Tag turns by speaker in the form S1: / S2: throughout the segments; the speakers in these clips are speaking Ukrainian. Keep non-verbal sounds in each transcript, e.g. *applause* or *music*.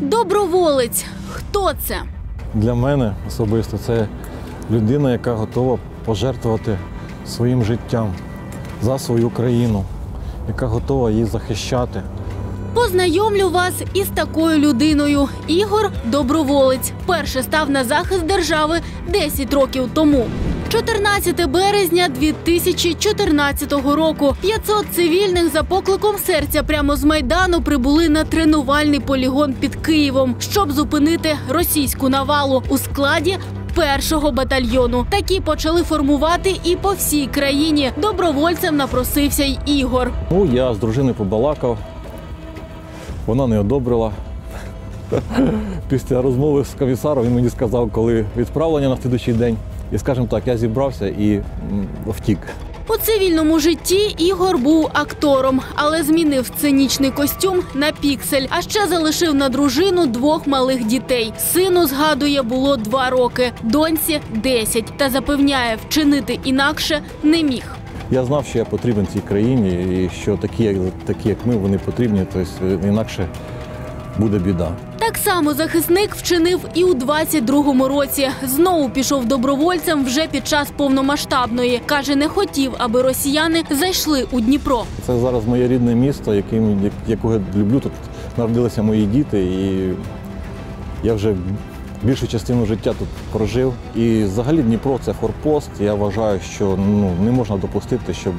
S1: Доброволець. Хто це?
S2: Для мене особисто це людина, яка готова пожертвувати своїм життям за свою країну, яка готова її захищати.
S1: Познайомлю вас із такою людиною. Ігор Доброволець перше став на захист держави 10 років тому. 14 березня 2014 року 500 цивільних за покликом серця прямо з майдану прибули на тренувальний полігон під Києвом, щоб зупинити російську навалу у складі. Першого батальйону такі почали формувати і по всій країні. Добровольцем напросився й Ігор.
S2: Ну, я з дружиною побалакав, вона не одобрила. *laughs* Після розмови з комісаром він мені сказав, коли відправлення на слідуючий день. І скажімо так, я зібрався і втік.
S1: У цивільному житті Ігор був актором, але змінив сценічний костюм на піксель. А ще залишив на дружину двох малих дітей. Сину згадує, було два роки, доньці 10. Та запевняє, вчинити інакше не міг.
S2: Я знав, що я потрібен цій країні, і що такі, як, такі, як ми, вони потрібні, тобто інакше буде біда.
S1: Само захисник вчинив і у 22-му році. Знову пішов добровольцем вже під час повномасштабної. каже, не хотів, аби росіяни зайшли у Дніпро.
S2: Це зараз моє рідне місто, яким, якого я люблю. Тут народилися мої діти, і я вже більшу частину життя тут прожив. І взагалі Дніпро це форпост. Я вважаю, що ну, не можна допустити, щоб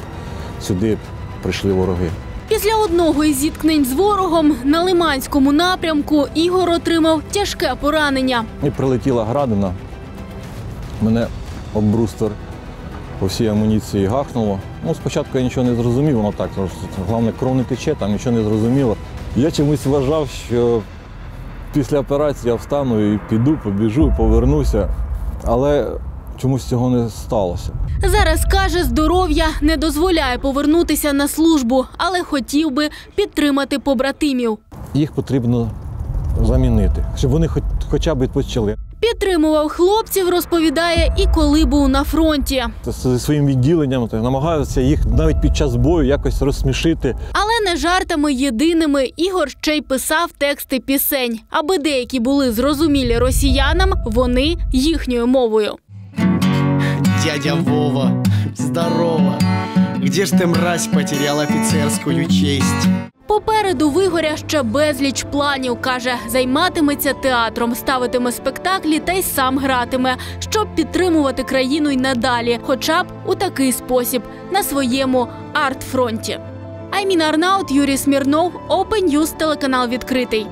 S2: сюди прийшли вороги.
S1: Після одного із зіткнень з ворогом на Лиманському напрямку Ігор отримав тяжке поранення.
S2: І прилетіла градина. Мене об брустер по всій амуніції гахнуло. Ну, спочатку я нічого не зрозумів, воно так. Головне, кров не тече, там нічого не зрозуміло. Я чомусь вважав, що після операції я встану і піду, побіжу, повернуся. Але чомусь цього не сталося.
S1: Зараз каже, здоров'я не дозволяє повернутися на службу, але хотів би підтримати побратимів.
S2: Їх потрібно замінити, щоб вони хоч, хоча б відпочили.
S1: Підтримував хлопців, розповідає, і коли був на фронті.
S2: Зі своїм відділенням намагаються їх навіть під час бою якось розсмішити.
S1: Але не жартами єдиними Ігор ще й писав тексти пісень, аби деякі були зрозумілі росіянам, вони їхньою мовою.
S3: Дядя Вова, здорово. Где ж ты, мразь, потерял офицерскую честь?
S1: Попереду вигоря ще безліч планів. каже, займатиметься театром, ставитиме спектаклі та й сам гратиме, щоб підтримувати країну й надалі, хоча б у такий спосіб на своєму арт-фронті. Айміна Арнаут, Юрій Смірнов, Open News, телеканал відкритий.